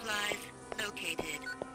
supplies located.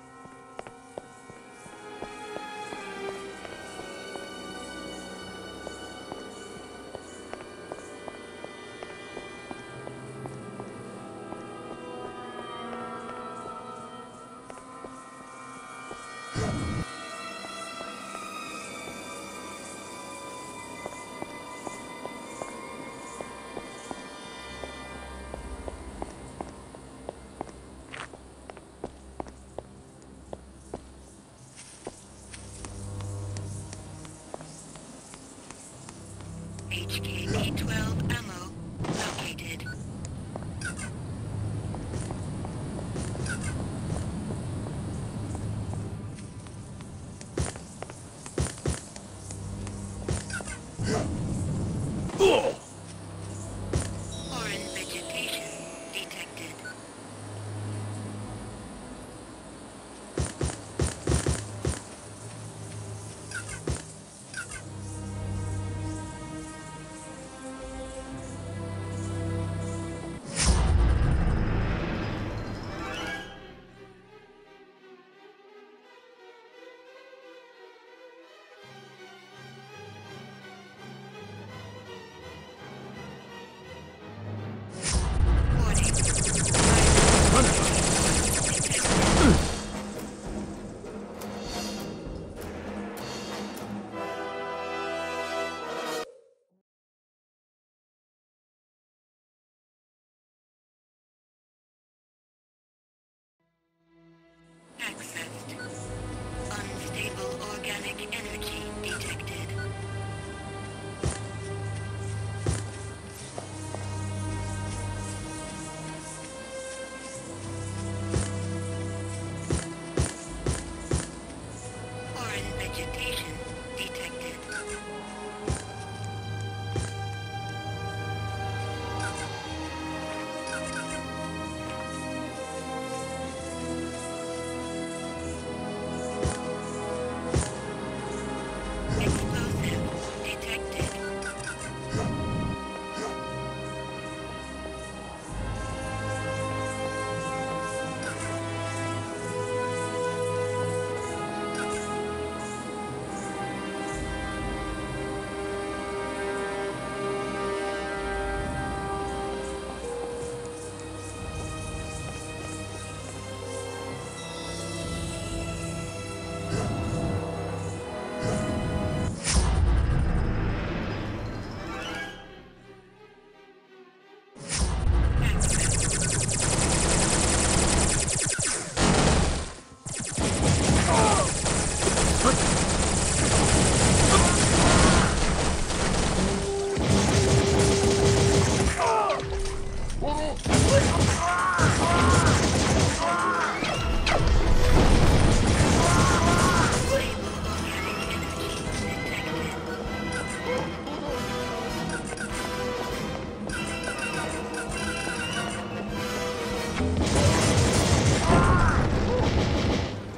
Yeah.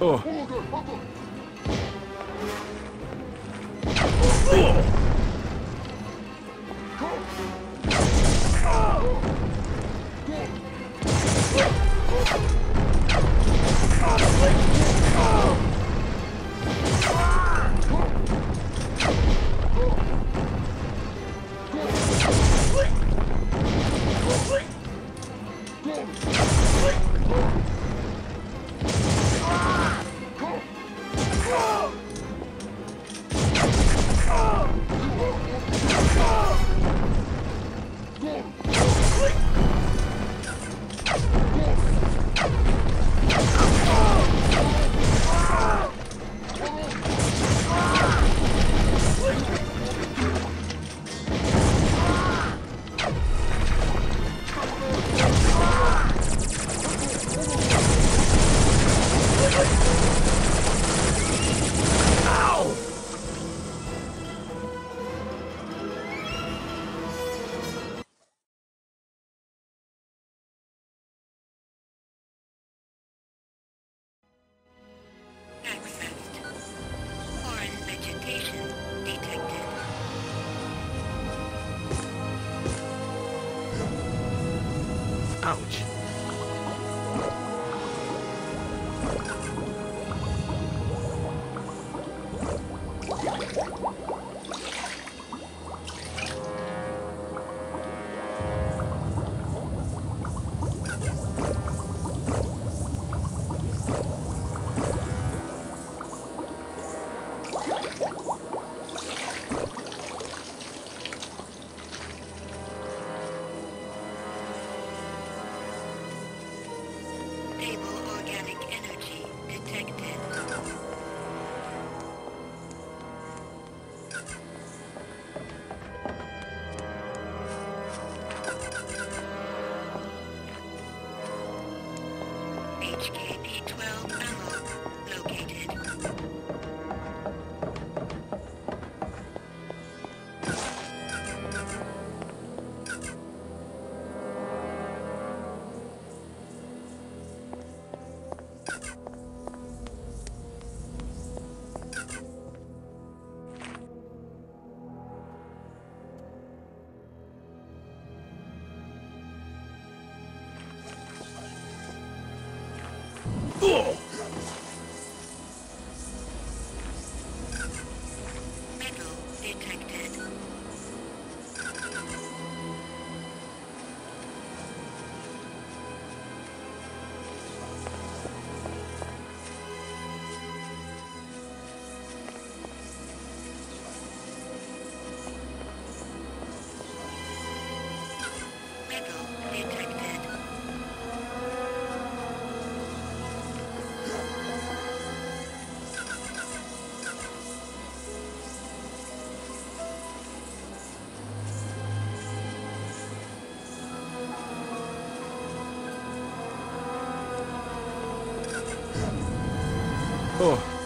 Oh. Ouch. Oh.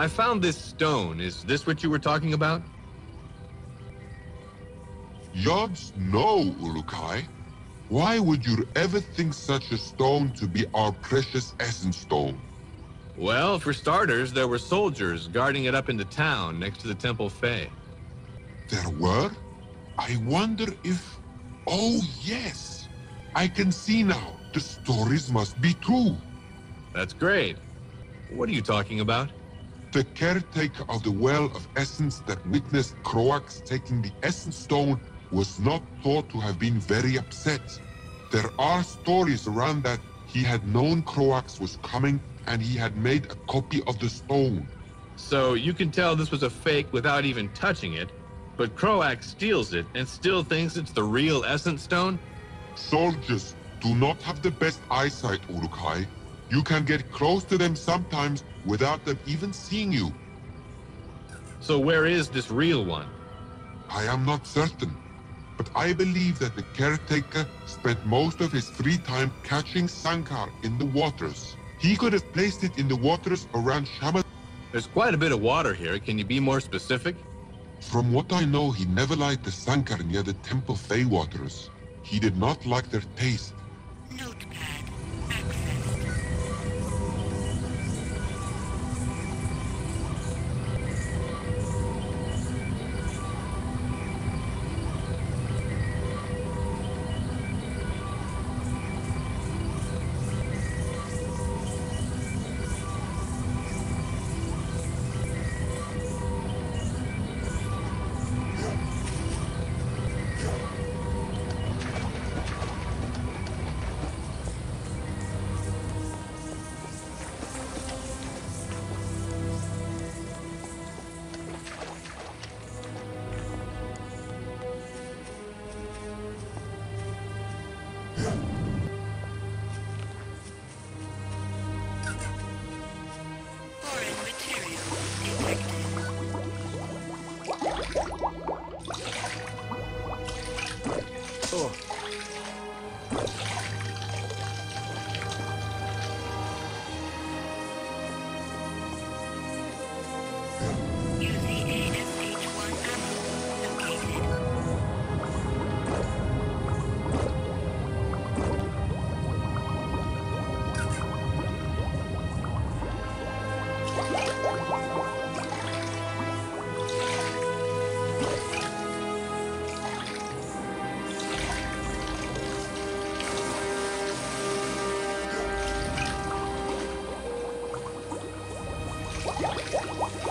I found this stone. Is this what you were talking about? Yods, no, Ulukai. Why would you ever think such a stone to be our precious essence stone? Well, for starters, there were soldiers guarding it up in the town next to the Temple Fey. There were? I wonder if. Oh, yes! I can see now. The stories must be true. That's great. What are you talking about? The caretaker of the Well of Essence that witnessed Kroax taking the Essence Stone was not thought to have been very upset. There are stories around that he had known Kroax was coming and he had made a copy of the stone. So you can tell this was a fake without even touching it, but Kroax steals it and still thinks it's the real Essence Stone? Soldiers do not have the best eyesight, Ulukai. You can get close to them sometimes without them even seeing you. So where is this real one? I am not certain, but I believe that the caretaker spent most of his free time catching Sankar in the waters. He could have placed it in the waters around Shama. There's quite a bit of water here. Can you be more specific? From what I know, he never liked the Sankar near the Temple Fey waters. He did not like their taste. What?